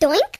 Doink.